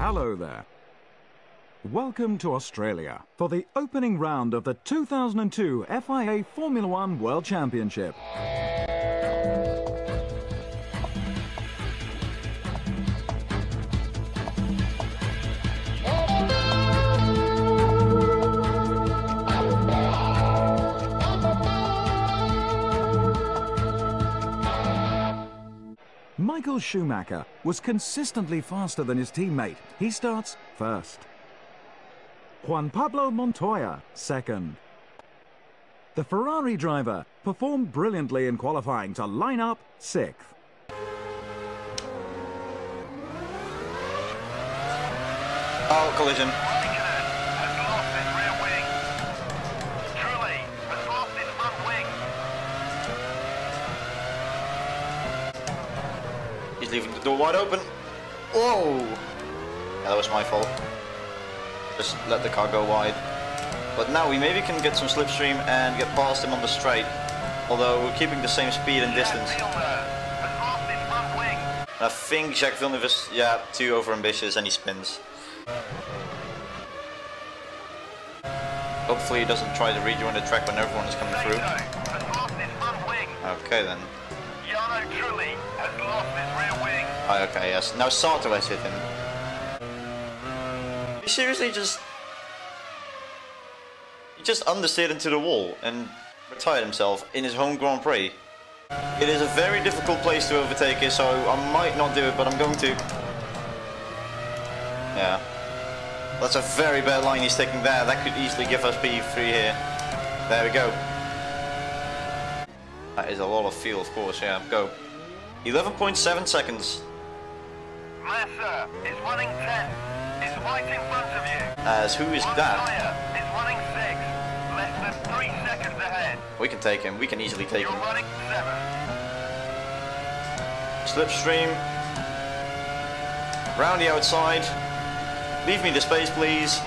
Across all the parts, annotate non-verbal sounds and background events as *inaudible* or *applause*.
Hello there. Welcome to Australia for the opening round of the 2002 FIA Formula One World Championship. Michael Schumacher was consistently faster than his teammate. He starts first. Juan Pablo Montoya, second. The Ferrari driver performed brilliantly in qualifying to line up sixth. Oh, collision. Raikkonen has lost his rear wing. Trulli has lost his front wing. He's leaving the door wide open. Whoa! Yeah, that was my fault. Just let the car go wide. But now we maybe can get some slipstream and get past him on the straight. Although we're keeping the same speed and distance. Jacques Villeneuve has lost his. I think Jacques Villeneuve is, yeah, too overambitious and he spins. Hopefully he doesn't try to rejoin the track when everyone is coming through. Sato has lost his front wing. Okay then. Jarno Trulli has lost his rear wing. Oh, okay, yes. Now Sato has hit him. He seriously just... He just understeered into the wall and retired himself in his home Grand Prix. It is a very difficult place to overtake it, so I might not do it, but I'm going to. Yeah. That's a very bad line he's taking there. That could easily give us P3 here. There we go. That is a lot of fuel, of course, yeah. Go. 11.7 seconds. Is running 10. Is right in front of you. As who is that? Montoya is running 6. Less than 3 seconds ahead. We can take him. We can easily take You're him. running 7. Slipstream. Round the outside. Leave me the space, please.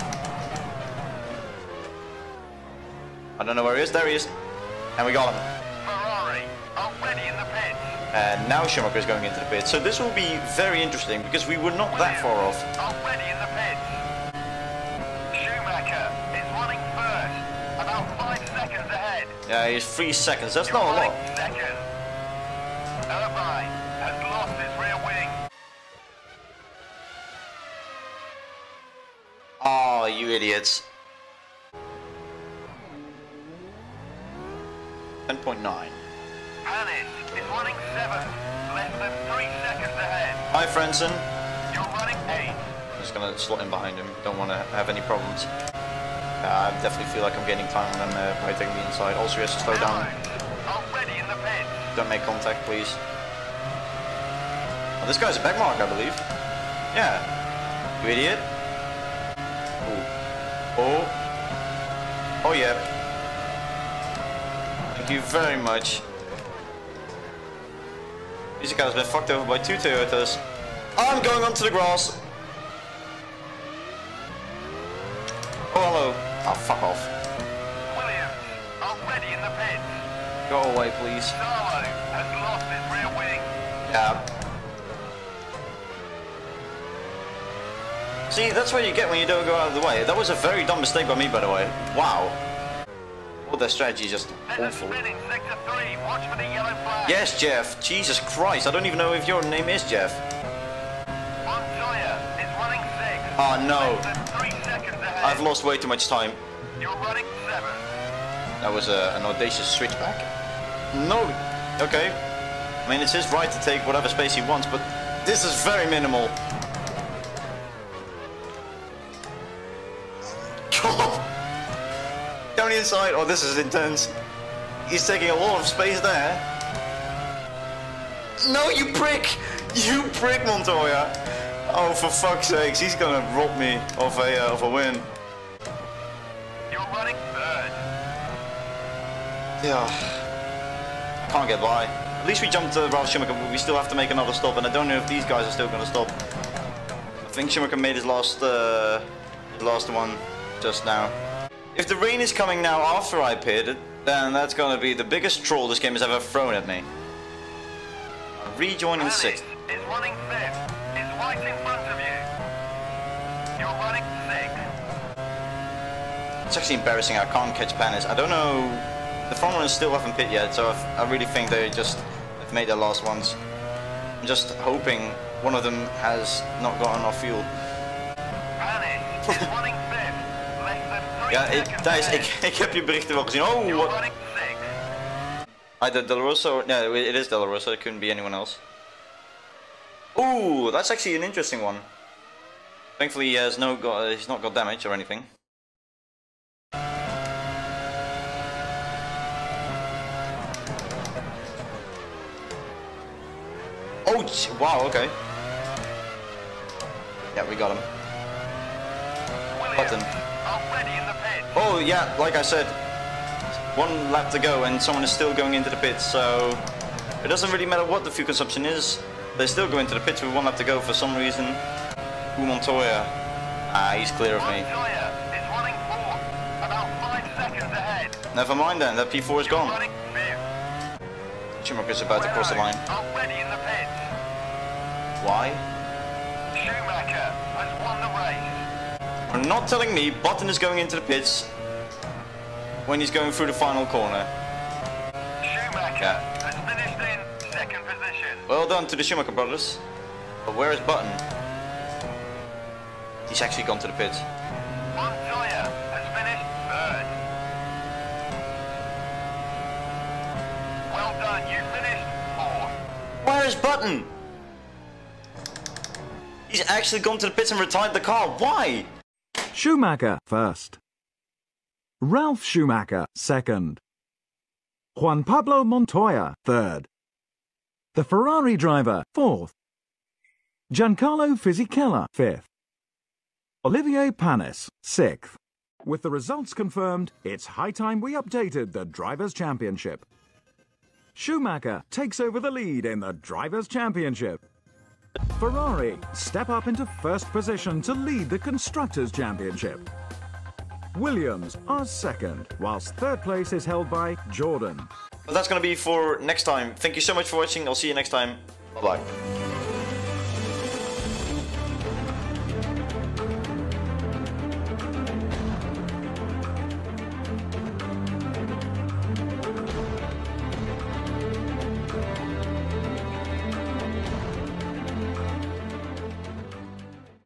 I don't know where he is. There he is. And we got him. And now Schumacher is going into the pit. So this will be very interesting because we were not that far off. Already in the pits. Schumacher is running first. About 5 seconds ahead. Yeah, he's three seconds. That's not a lot. Irvine has lost his rear wing. Oh, you idiots. 10.9. Hannes is running seventh. Less than 3 seconds ahead. Hi, Frentzen. You're running 8. Just gonna slot in behind him. Don't want to have any problems. Uh, I definitely feel like I'm gaining time on him uh, by taking the inside. Also, he has to slow down. Already in the pits. Don't make contact, please. Oh, this guy's a back mark, I believe. Yeah. You idiot. Ooh. Oh. Oh, yeah. Thank you very much. This guy's been fucked over by two Toyotas. I'm going onto the grass. Oh, hello. Oh, fuck off. Williams already in the pits. Go away, please. Salo has lost his rear wing. Yeah. See, that's what you get when you don't go out of the way. That was a very dumb mistake by me, by the way. Wow. Well, their strategy is just awful. spinning sector 3. Watch for the yellow flag. Yes, Jeff. Jesus Christ. I don't even know if your name is Jeff. Montoya is running 6. Oh, no. Less than 3 seconds ahead. I've lost way too much time. You're running 7. That was a, an audacious switchback. No. Okay. I mean, it's his right to take whatever space he wants, but this is very minimal. Down the inside. Oh, this is intense. He's taking a lot of space there. No, you prick! You prick, Montoya! Oh, for fuck's sakes, he's gonna rob me of a, uh, of a win. You're running 3rd. Yeah. Can't get by. At least we jumped to Ralf Schumacher, but we still have to make another stop, and I don't know if these guys are still gonna stop. I think Schumacher made his last, uh, his last one just now. If the rain is coming now after I pitted, then that's gonna be the biggest troll this game has ever thrown at me. Rejoining sixth. is running 5th. Is right in front of you. You're running sixth. It's actually embarrassing. I can't catch Panis. I don't know. The front runners still haven't pit yet, so I've, I really think they just have made their last ones. I'm just hoping one of them has not got enough fuel. Panis is *laughs* running Ja, ik, Thijs, ik, *laughs* ik heb je berichten wel gezien. Oh, what? sixth. Ah, Either Del Rosso. No, it is Del. It couldn't be anyone else. Ooh, that's actually an interesting one. Thankfully, he has no got. He's not got damage or anything. Oh, wow. Okay. Yeah, we got him. Button. Yeah, like I said, one lap to go and someone is still going into the pits, so it doesn't really matter what the fuel consumption is. They still go into the pits with one lap to go for some reason. Ooh, Montoya. Ah, he's clear of me. Montoya is running fourth. About five seconds ahead. Never mind then, that P4 is You're gone. Schumacher is about to cross the line. Already in the pits. Why? Schumacher has won the race. You're not telling me Button is going into the pits when he's going through the final corner. Schumacher has finished in second position. Well done to the Schumacher brothers. But where is Button? He's actually gone to the pits. Montoya has finished third. Well done, you finished fourth. Where is Button? He's actually gone to the pits and retired the car. Why? Schumacher first. Ralf Schumacher second. Juan Pablo Montoya third. The Ferrari driver fourth. Giancarlo Fisichella fifth. Olivier Panis sixth. With the results confirmed, it's high time we updated the Drivers' Championship. Schumacher takes over the lead in the Drivers' Championship. Ferrari step up into first position to lead the Constructors' Championship. Williams are second, whilst third place is held by Jordan. That's gonna be for next time. Thank you so much for watching. I'll see you next time. Bye bye.